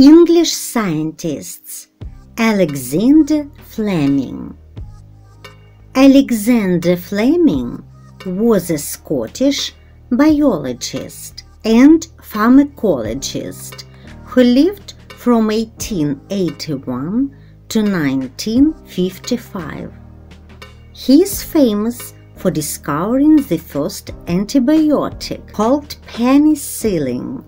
English scientists Alexander Fleming. Alexander Fleming was a Scottish biologist and pharmacologist who lived from 1881 to 1955. He is famous for discovering the first antibiotic called penicillin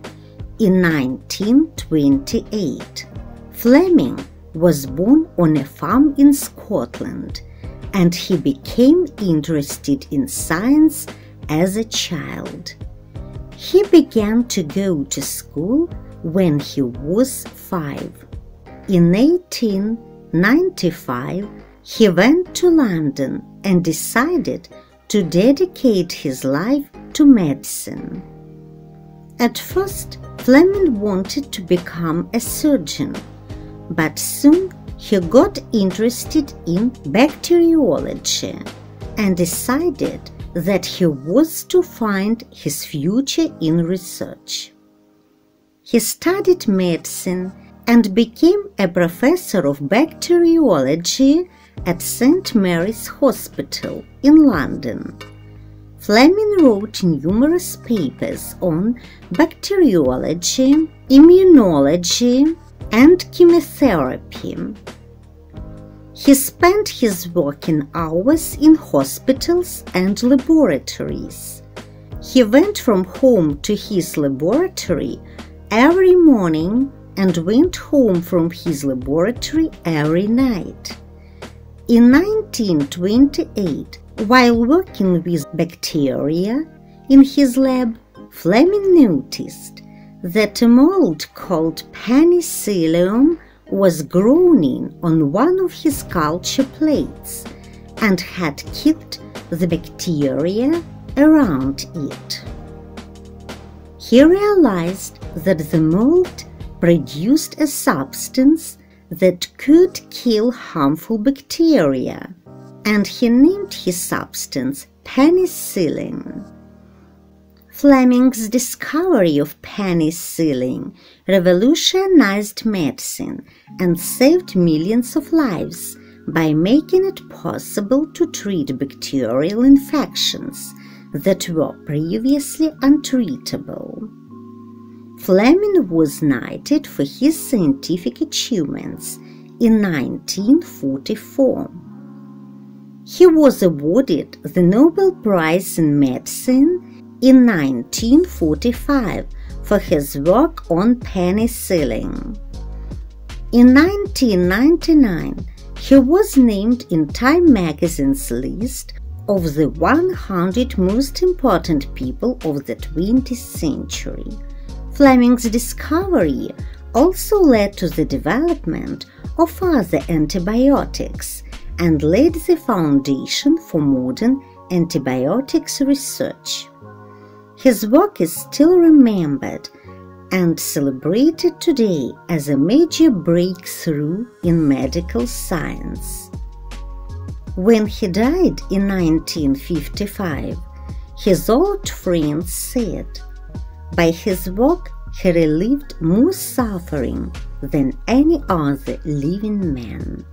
in 1928. Fleming was born on a farm in Scotland and he became interested in science as a child. He began to go to school when he was five. In 1895, he went to London and decided to dedicate his life to medicine. At first, Fleming wanted to become a surgeon, but soon he got interested in bacteriology and decided that he was to find his future in research. He studied medicine and became a professor of bacteriology at St. Mary's Hospital in London. Fleming wrote numerous papers on bacteriology, immunology, and chemotherapy. He spent his working hours in hospitals and laboratories. He went from home to his laboratory every morning and went home from his laboratory every night. In 1928, while working with bacteria in his lab, Fleming noticed that a mold called Penicillium was growing on one of his culture plates and had killed the bacteria around it. He realized that the mold produced a substance that could kill harmful bacteria, and he named his substance penicillin. Fleming's discovery of penicillin revolutionized medicine and saved millions of lives by making it possible to treat bacterial infections that were previously untreatable. Fleming was knighted for his scientific achievements in 1944. He was awarded the Nobel Prize in Medicine in 1945 for his work on penicillin. In 1999, he was named in Time magazine's list of the 100 most important people of the 20th century. Fleming's discovery also led to the development of other antibiotics and laid the foundation for modern antibiotics research. His work is still remembered and celebrated today as a major breakthrough in medical science. When he died in 1955, his old friends said, by his work he relieved more suffering than any other living man.